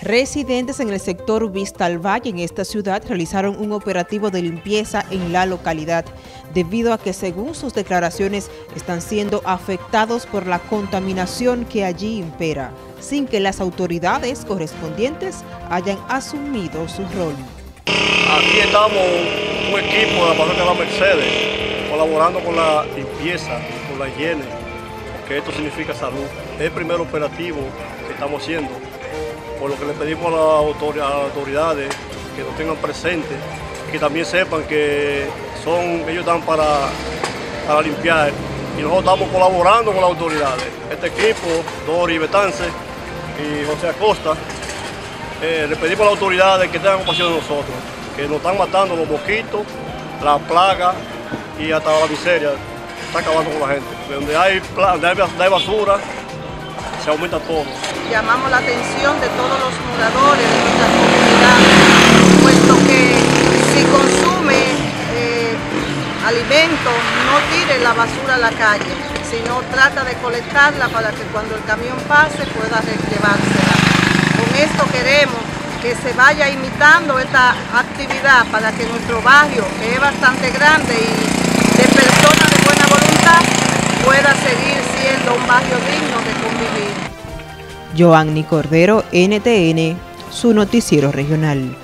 Residentes en el sector Vista al Valle en esta ciudad realizaron un operativo de limpieza en la localidad debido a que según sus declaraciones están siendo afectados por la contaminación que allí impera, sin que las autoridades correspondientes hayan asumido su rol. Aquí estamos un equipo de la parroquia de la Mercedes colaborando con la limpieza, con la higiene, que esto significa salud. Es el primer operativo que estamos haciendo por lo que le pedimos a las autoridades que nos tengan presentes, que también sepan que son ellos están para, para limpiar y nosotros estamos colaborando con las autoridades. Este equipo, Dori Betance y José Acosta, eh, le pedimos a las autoridades que tengan compasión de nosotros, que nos están matando los mosquitos, la plaga y hasta la miseria. Está acabando con la gente. Donde hay, donde hay basura, aumenta todo llamamos la atención de todos los moradores de nuestra comunidad, puesto que si consume eh, alimentos, no tire la basura a la calle, sino trata de colectarla para que cuando el camión pase pueda llevársela. Con esto queremos que se vaya imitando esta actividad para que nuestro barrio, que es bastante grande y de personas de buena voluntad, pueda seguir siendo un barrio. Joanny Cordero, NTN, su noticiero regional.